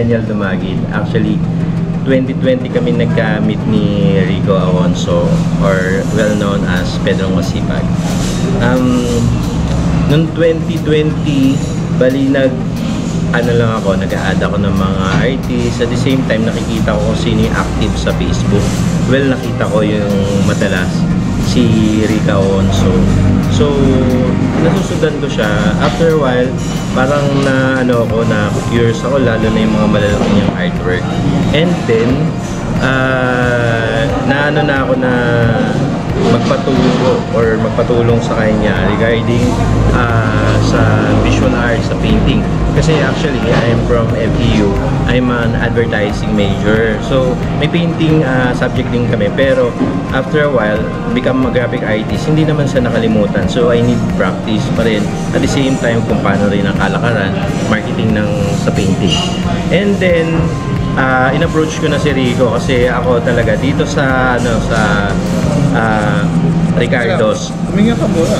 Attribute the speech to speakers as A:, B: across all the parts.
A: Daniel Dumagid. Actually, 2020 kami nagka-meet ni Rico Alonso or well known as Pedro Masipag. Um, noong 2020, bali nag ano lang ako, nag-add ako ng mga artists. At the same time, nakikita ko kung sino yung active sa Facebook. Well, nakita ko yung madalas si Rika Onso. So, nasusundan ko siya. After a while, parang na ano ako, na curious ako, lalo na yung mga malalaki niyang artwork. And then, uh, na ano na ako na magpaturo or magpatulong sa kanya regarding uh, sa visual art, sa painting. Kasi actually, I am from FEU. I'm an advertising major. So, may painting uh, subject din kami. Pero, after a while, become a graphic artist, hindi naman siya nakalimutan. So, I need practice pa rin. At the same time, kung paano rin ang kalakaran, marketing ng sa painting. And then, uh, in-approach ko na si Rico kasi ako talaga dito sa ano sa uh, Ricardo's.
B: Huminga ka muna.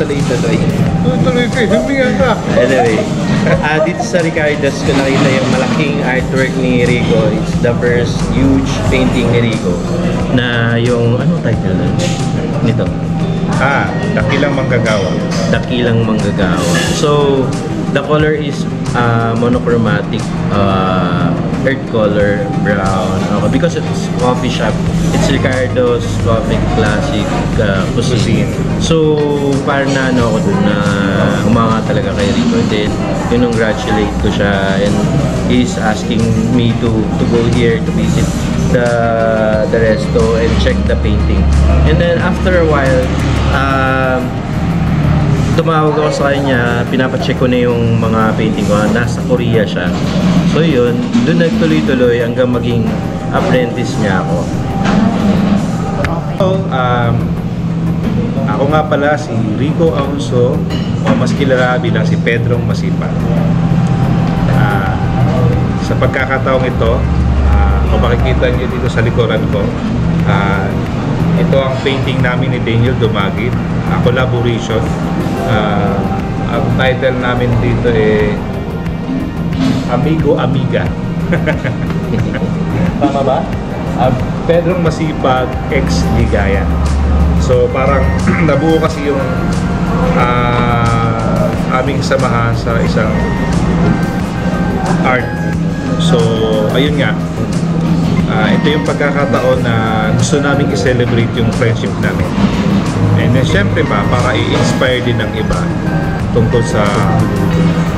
A: Tuloy-tuloy.
B: Tuloy ka, huminga ka.
A: Anyway, uh, dito sa Ricardo's ko nakita yung malaking artwork ni Rico. It's the first huge painting ni Rico na yung, ano title nun? Nito?
B: Ah, dakilang manggagawa.
A: Dakilang Manggagawa. So, the color is uh, monochromatic uh, earth color, brown. Okay, because it's coffee shop, it's Ricardo's Coffee Classic uh, cuisine. So, parang na ano ako dun na umanga talaga kay Rico. Then, yun congratulate ko siya and he's asking me to to go here to visit the the resto and check the painting. And then after a while, um, tumawag ako sa kanya, pinapacheck ko na yung mga painting ko, nasa Korea siya. So yun, doon nagtuloy-tuloy hanggang maging apprentice niya ako.
B: So, um, ako nga pala si Rico Alonso, o mas kilala bilang si Pedrong Masipa. Ah, sa pagkakataong ito, ah, kung makikita niyo dito sa likuran ko, ah, ito ang painting namin ni Daniel Dumagit, a collaboration. Ah, ang title namin dito eh Amigo Amiga. Tama ba? Uh, Pedrong Masipag ex Ligaya. So parang nabuo kasi yung ah, aming samahan sa isang art. So ayun nga. Ah, ito yung pagkakataon na gusto namin i-celebrate yung friendship namin. And then syempre ba, para i-inspire din ng iba tungkol sa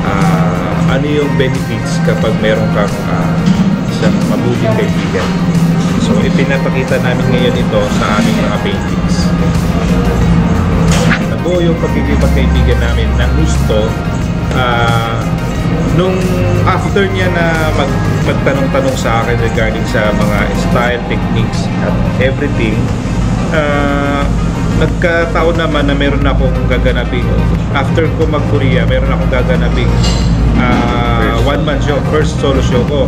B: ah, ano yung benefits kapag meron kang ah, isang mabuting kaibigan. So ipinapakita namin ngayon ito sa aming mga paintings. Nabuo yung pagiging magkaibigan namin na gusto ah, nung after niya na mag, magtanong-tanong sa akin regarding sa mga style, techniques at everything, ah, nagkataon naman na meron akong gaganaping after ko mag-Korea, meron akong gaganaping ah, one-man show, first solo show ko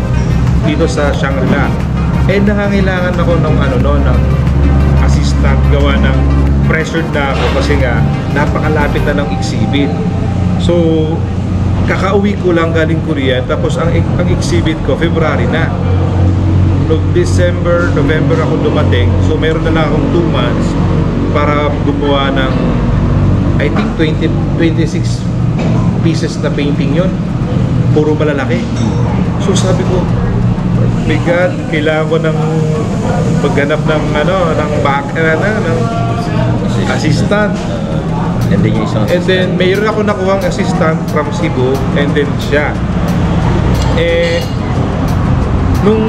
B: dito sa Shangri-La. Eh nangangailangan ako ng ano no, ng assistant gawa ng pressured na ako kasi nga napakalapit na ng exhibit. So kakauwi ko lang galing Korea tapos ang ang exhibit ko February na. No December, November ako dumating. So meron na lang akong 2 months para gumawa ng I think 20 26 pieces na painting yon puro malalaki. So sabi ko, my God, kailangan ko ng maghanap ng ano, ng back, ano, ng assistant.
A: And then yung isang
B: And then, mayroon ako nakuhang assistant from Cebu and then siya. Eh, nung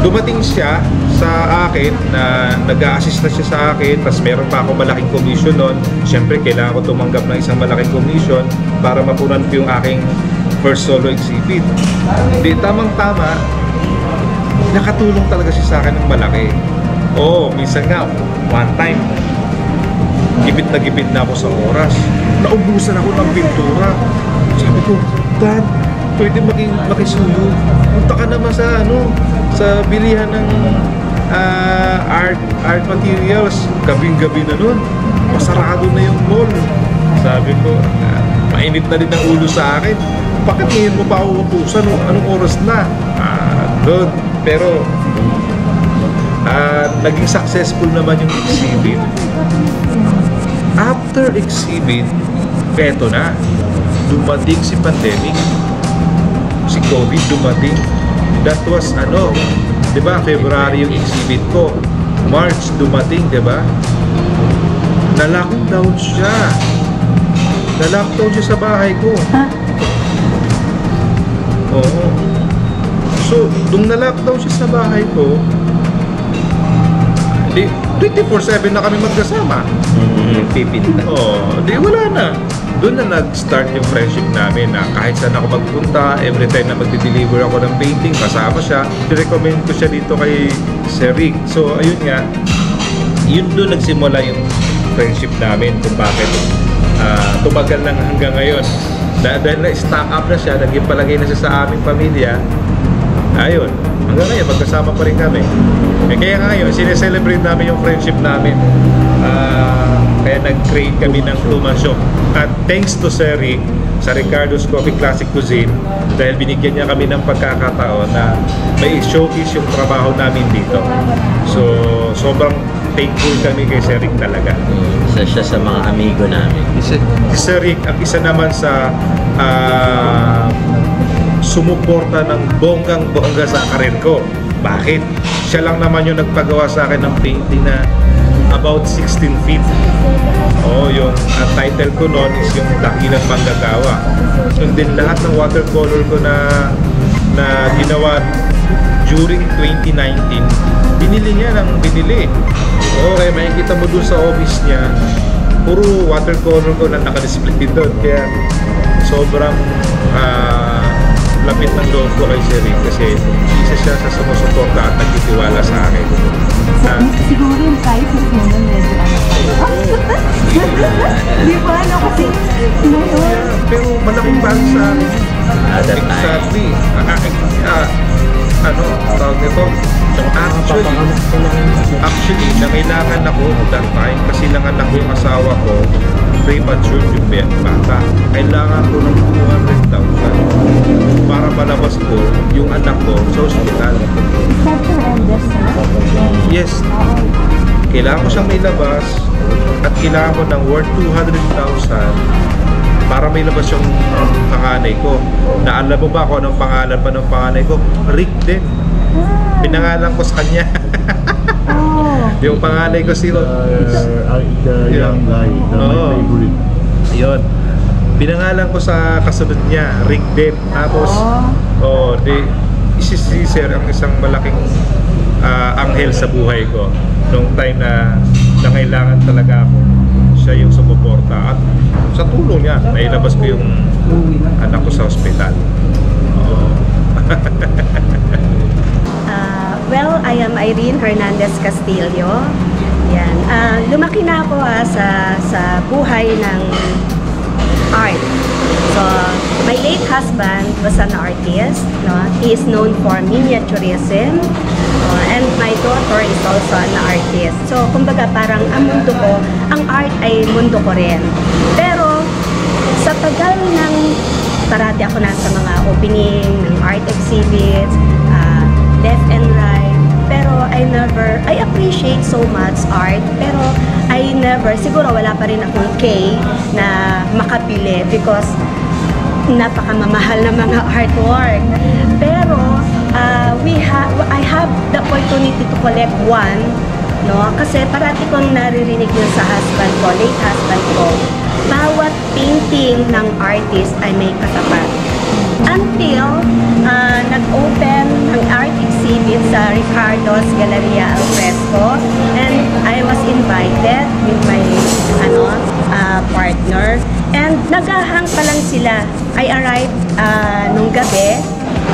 B: dumating siya sa akin na nag-a-assist na siya sa akin tapos meron pa ako malaking commission nun syempre kailangan ko tumanggap ng isang malaking commission para mapunan ko yung aking first solo exhibit di tamang tama nakatulong talaga siya sa akin ng malaki oo minsan nga one time gipit na gipit na ako sa oras. Naubusan ako ng pintura. Sabi ko, Dad, pwede maging makisuyo. Punta ka naman sa ano, sa bilihan ng ah, art art materials. Gabing-gabi na nun. Masarado na yung mall. Sabi ko, ah, mainit na din ang ulo sa akin. bakit ngayon mo pa ako utusan? Anong, oras na? Ah, doon. Pero, ah, naging successful naman yung exhibit. After exhibit, eto na, dumating si pandemic. Si COVID dumating. That was ano, 'di ba? February yung exhibit ko. March dumating, 'di ba? Na-lockdown siya. Na-lockdown siya sa bahay ko. Oo. So, nung na-lockdown siya sa bahay ko, di 24/7 na kami magkasama.
A: Nagpipinta.
B: Oh, di wala na. Doon na nag-start yung friendship namin na kahit saan ako magpunta, every time na magde-deliver ako ng painting, kasama siya. I-recommend ko siya dito kay Sir Rick. So, ayun nga, yun doon nagsimula yung friendship namin kung bakit ah, tumagal lang hanggang ngayon. Dahil, na-stack up na siya, naging palagay na siya sa aming pamilya, ayun, hanggang ngayon, magkasama pa rin kami. Eh, kaya ngayon, sineselebrate namin yung friendship namin. Kaya nag-create kami ng Pluman Shop. At thanks to Sir Rick, sa Ricardo's Coffee Classic Cuisine, dahil binigyan niya kami ng pagkakataon na may showcase yung trabaho namin dito. So, sobrang thankful kami kay Sir Rick talaga.
A: Isa siya sa mga amigo namin.
B: Si si Sir Rick, ang isa naman sa ah, sumuporta ng bonggang-bongga sa karir ko. Bakit? Siya lang naman yung nagpagawa sa akin ng painting na about 16 feet. Oh, yung ang title ko noon is yung Dakilang Manggagawa. Yun din lahat ng watercolor ko na na ginawa during 2019, binili niya ng binili. Oo, kaya makikita mo dun sa office niya, puro watercolor ko na nakadisplay doon. Kaya sobrang ah, lapit ng loob ko kay Siri kasi isa siya sa sumusuporta at nagtitiwala sa akin. Ah,
C: Siguro yung prices mo na medyo ano. Di ba? Ano kasi ngayon,
B: pero malaking bagay sa akin. Exactly. Ah, ah, ah, ano, tawag nito? Actually, actually, nangailangan ako that time kasi nanganak yung asawa ko premature yung bata. Kailangan ko ng 200,000 para malabas ko yung anak ko sa ospital. Yes, kailangan ko siyang may labas at kailangan ko ng worth 200,000 para may labas yung panganay ko. Na alam mo ba kung anong pangalan pa ng panganay ko? Rick din. Pinangalan ko sa kanya.
C: Oh,
B: yung panganay ko si
D: uh, uh, the young guy, the
B: Oo.
D: my favorite.
B: Yun. Pinangalan ko sa kasunod niya, Rick din. Tapos, oh, di, si, si Sir ang isang malaking ah, anghel sa buhay ko. Nung time na nangailangan talaga ako, siya yung sumuporta. At sa tulong niya, nailabas ko yung anak ko sa ospital. Oo.
E: Ah, well, I am Irene Hernandez Castillo. Yan. Ah, lumaki na ako ah, sa, sa buhay ng art. So, my late husband was an artist. No? He is known for miniaturism. Uh, and my daughter is also an artist. So, kumbaga parang ang mundo ko, ang art ay mundo ko rin. Pero, sa tagal ng parati ako nasa mga opening ng art exhibits, ah, left and right, I never, I appreciate so much art, pero I never, siguro wala pa rin akong K na makabili because napakamamahal na mga artwork. Pero ah, we have I have the opportunity to collect one, no? Kasi parati kong naririnig yun sa husband ko, late husband ko. Bawat painting ng artist ay may katapat. Until ah, nag-open ang art exhibit sa Ricardo's Galleria Al Fresco and I was invited with my ano ah, partner and naghahang pa lang sila. I arrived ah, nung gabi,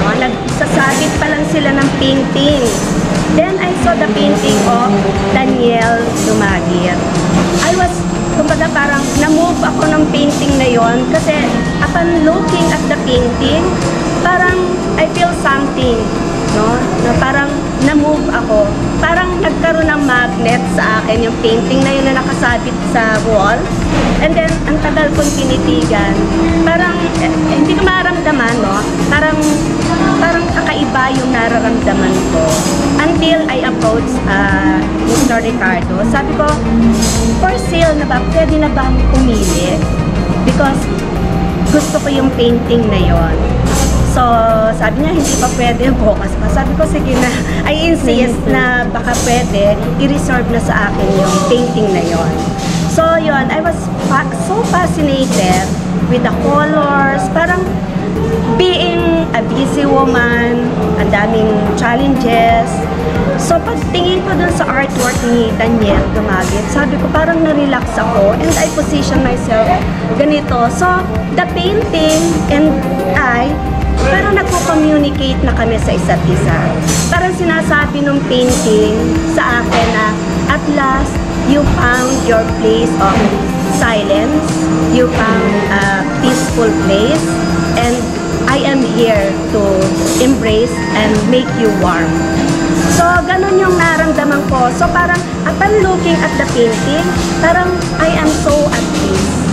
E: no, nagsasabit pa lang sila ng painting. Then I saw the painting of Daniel Dumagir. I was kumbaga parang na-move ako ng painting na yon kasi upon looking at the painting, parang I feel something, no? Na parang na-move ako. Parang nagkaroon ng magnet sa akin yung painting na yun na nakasabit sa wall. And then, ang tagal kong tinitigan. Parang, eh, hindi ko maramdaman, no? Parang, parang kakaiba yung nararamdaman ko. Until I approached uh, Mr. Ricardo, sabi ko, for sale na ba? Pwede na ba pumili? Because gusto ko yung painting na yon. So, sabi niya, hindi pa pwede bukas pa. Sabi ko, sige na. I insist na baka pwede i-reserve na sa akin yung painting na yon. So, yon I was so fascinated with the colors. Parang being a busy woman, ang daming challenges. So, pagtingin ko dun sa artwork ni Daniel Dumagit, sabi ko parang na-relax ako and I position myself ganito. So, the painting and I, parang nagko-communicate na kami sa isa't isa. Parang sinasabi nung painting sa akin na, at last, you found your place of silence, you found a peaceful place, and I am here to embrace and make you warm. So, ganun yung naramdaman ko. So, parang, upon looking at the painting, parang I am so at peace.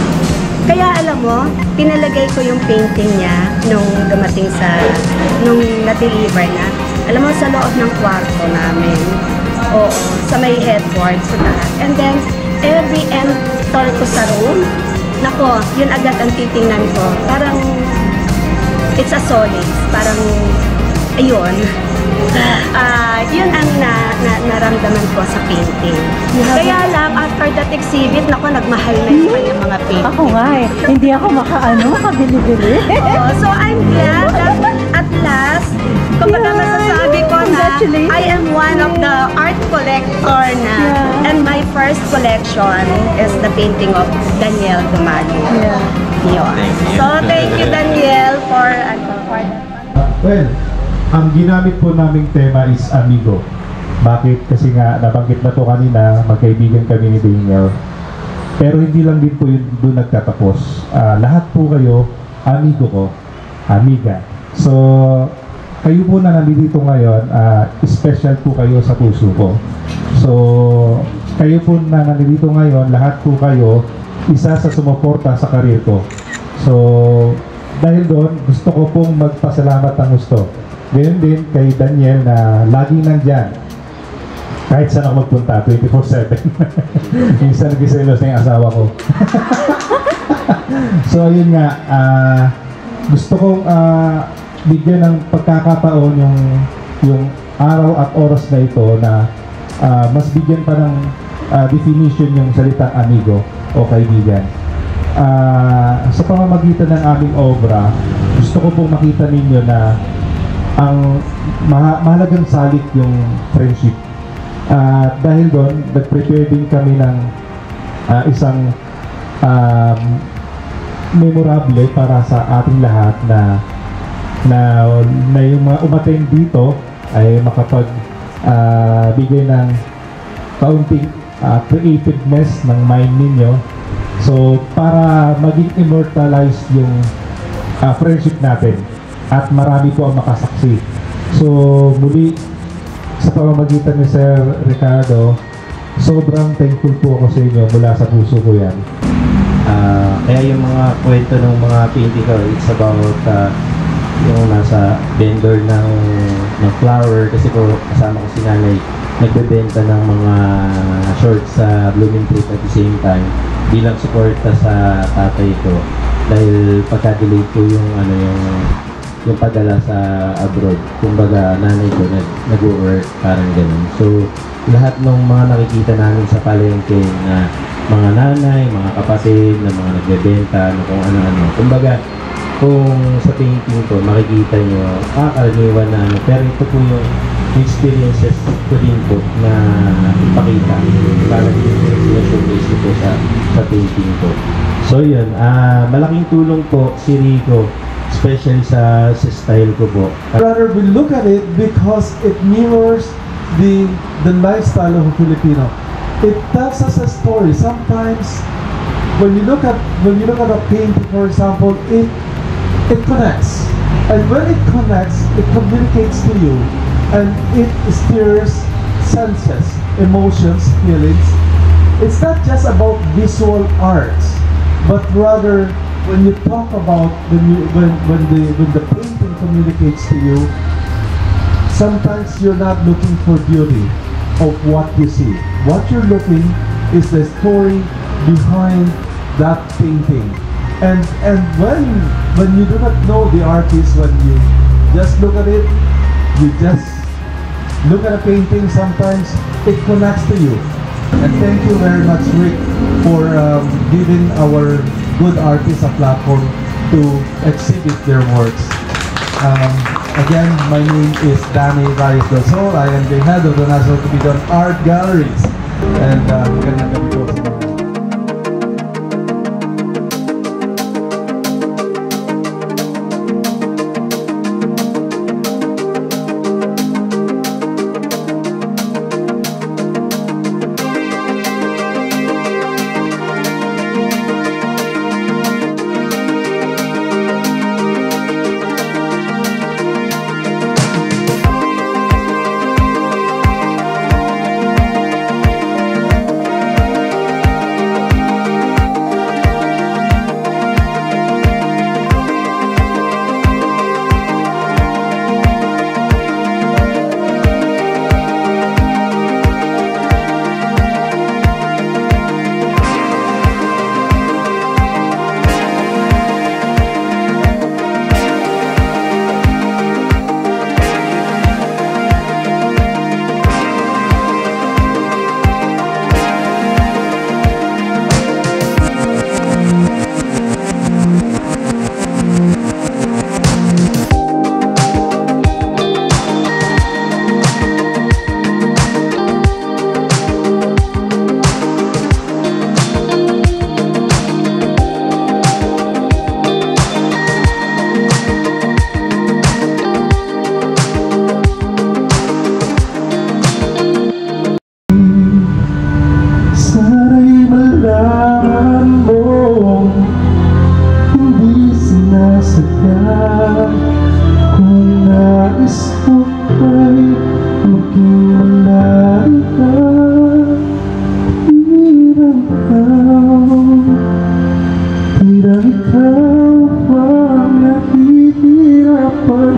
E: Kaya alam mo, pinalagay ko yung painting niya nung dumating sa, nung na-deliver na. Alam mo, sa loob ng kwarto namin. Oo, sa may headboard, sa lahat. And then, every entol ko sa room, nako, yun agad ang titingnan ko. Parang, it's a solace. Parang, ayun. Ah, yun ang na, na, naramdaman ko sa painting. Kaya lang, after that exhibit, nako, nagmahal na yung kanyang mga painting.
C: Ako nga eh. Hindi ako makaano, makabili-bili.
E: Oo, so I'm glad that at last, kumbaga
C: Yeah,
E: masasabi ko na. I am one of the art collector na
C: Yeah.
E: and my first collection is the painting of Daniel Dumago.
C: Yeah.
E: Yun. So thank you Daniel for ano for that.
B: Well, ang ginamit po naming tema is amigo. Bakit? Kasi nga, nabanggit na to kanina, magkaibigan kami ni Daniel. Pero hindi lang din po yun doon nagtatapos. Ah, lahat po kayo, amigo ko, amiga. So, kayo po na nandito ngayon, ah, special po kayo sa puso ko. So, kayo po na nandito ngayon, lahat po kayo, isa sa sumuporta sa karir ko. So, dahil doon, gusto ko pong magpasalamat ng gusto. Ganyan din kay Daniel na laging nandyan. Kahit saan ako magpunta, 24-7. Minsan nagsiselos na yung asawa ko. so, ayun nga, ah, gusto kong ah, bigyan ng pagkakataon yung, yung araw at oras na ito na ah, mas bigyan pa ng ah, definition yung salitang amigo o kaibigan. Ah, sa pamamagitan ng aming obra, gusto ko pong makita ninyo na ang maha- mahalagang salik yung friendship. At dahil doon, nag-prepare din kami ng ah, isang um, memorable para sa ating lahat na na, na yung mga umattend dito ay makapag ah, bigay ng kaunting ah, creativeness ng mind ninyo. So, para maging immortalized yung ah, friendship natin at marami po ang makasaksi. So, muli, sa pamamagitan ni Sir Ricardo, sobrang thankful po ako sa inyo mula sa puso ko yan.
A: Ah, kaya yung mga kwento ng mga painting ko, it's about ah, yung nasa vendor ng, ng flower kasi po kasama ko si nanay nagbebenta ng mga shorts sa Blooming Fruit at the same time bilang suporta sa tatay ko dahil pagka-delay po yung ano yung yung padala sa abroad. Kumbaga, nanay ko nag, nag-work, parang ganun. So, lahat ng mga nakikita namin sa palengke na mga nanay, mga kapatid, na mga nagbebenta, na kung ano-ano. Kumbaga, kung sa painting ko, makikita nyo, ah, karaniwan na ano. Pero ito po yung experiences ko din po na ipakita. Parang yung showcase ko po sa, sa painting ko. So yun, ah malaking tulong po si Rico, especially sa, sa style ko po.
F: rather we look at it because it mirrors the the lifestyle of a Filipino. It tells us a story. Sometimes when you look at when you look at a painting, for example, it it connects. And when it connects, it communicates to you and it stirs senses, emotions, feelings. It's not just about visual arts, but rather when you talk about when you when when the when the painting communicates to you, sometimes you're not looking for beauty of what you see. What you're looking is the story behind that painting. And and when when you do not know the artist, when you just look at it, you just look at a painting, sometimes it connects to you. And thank you very much, Rick, for um, giving our good artists a platform to exhibit their works. Um, again, my name is Danny Reyes del Sol. I am the head of the National Commission Art Galleries. And uh,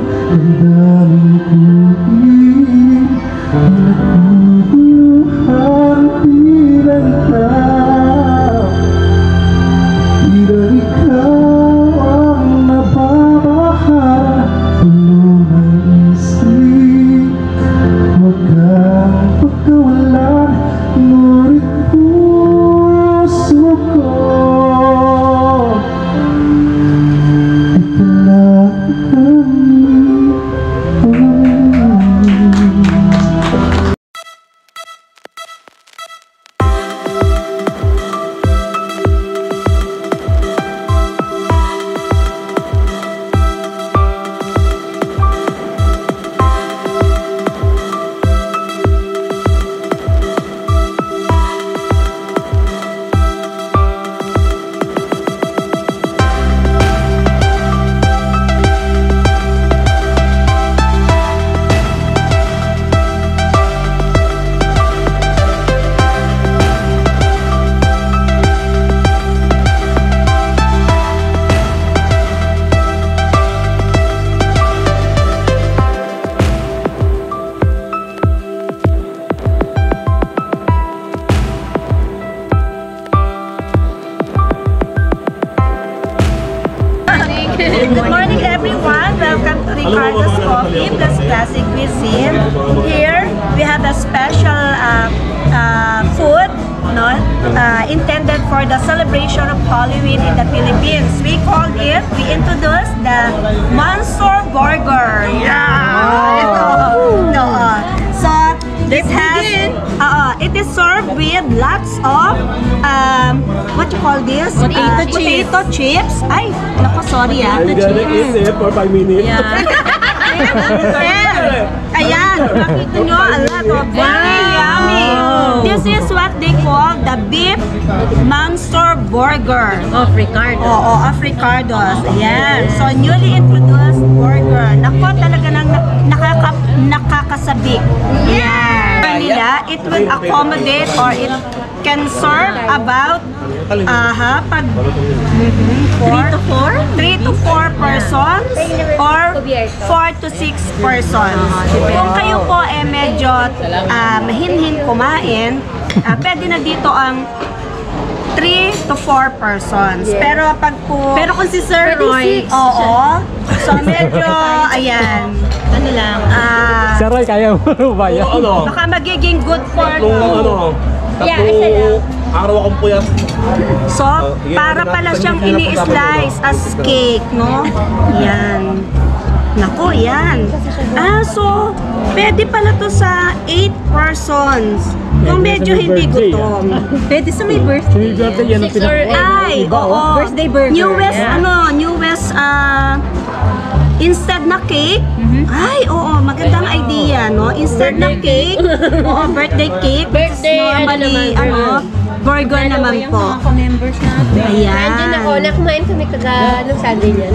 F: and
E: Good morning, everyone. Welcome to Ricardo's Coffee Plus Classic Cuisine. Here we have a special uh, uh, food, no, uh, intended for the celebration of Halloween in the Philippines. We call it. We introduce the Mansour Burger. Yeah. No. Uh, this has. Uh, it is served with lots of um, what you call this?
C: Potato
E: Uh,
C: chips.
E: Potato chips. Ay, nako, sorry ah.
G: I'm gonna eat it for 5 minutes.
C: Yeah.
E: Ayan. Makita nyo, a lot of yummy. This is what they call the beef monster burger.
C: Of Ricardo.
E: Oo, of Ricardo's. Ayan. So, newly introduced burger. Nako, talaga nang na- nakaka, nakakasabi. Ayan. nila, it will accommodate or it can serve about aha, pag 3 to 4? 3 to 4 persons or 4 to 6 persons. Kung kayo po eh medyo ah, mahinhin kumain, ah, pwede na dito ang 3 to 4 persons. Pero pag po...
C: Pero kung si Sir Roy,
E: Oo. So medyo, ayan.
C: ano lang,
E: Ah,
G: Sir Roy, kaya mo ba yan?
E: Baka magiging good for
H: Tatlong ano?
C: Yeah, isa lang.
H: Araw akong puyat.
E: So,
H: yeah,
E: para pala siyang ini-slice as cake, no? Yan. Nako, yan. Ah, so, pwede pala to sa 8 persons. Kung medyo
G: may
E: hindi
G: birthday,
E: gutom.
C: pwede sa may birthday.
G: Hindi birthday yan ang.
E: Ay,
G: Iba,
E: oo.
G: oh.
C: Birthday burger.
E: Newest,
C: Yeah.
E: ano, newest, ah, instead na cake, ay, oo, magandang idea, no? Instead na cake, oo, birthday cake,
C: Birthday, ano
E: normally,
C: naman,
E: ano, burger naman
C: yung
E: po.
C: mga members natin.
E: Ayan.
I: Nandiyan ako, nakumain kami kaga nung Sunday niya.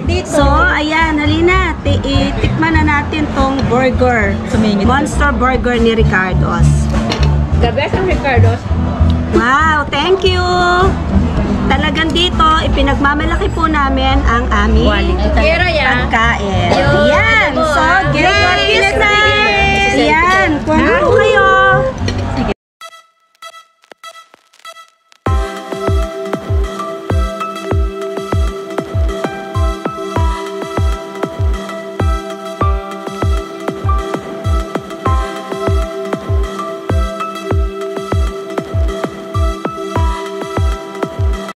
I: Dito.
E: So, ayan, halina, ti- itikman na natin tong burger.
C: Sumingit.
E: Monster burger ni Ricardo's.
I: The best ang Ricardo's.
E: Wow, thank you! Talagang dito, ipinagmamalaki po namin ang aming
I: Kera yan.
E: pagkain.
I: Yun,
E: Yan!
I: ano
E: So,
I: ah.
E: get your
I: Yay!
E: Yan! Kung ano kayo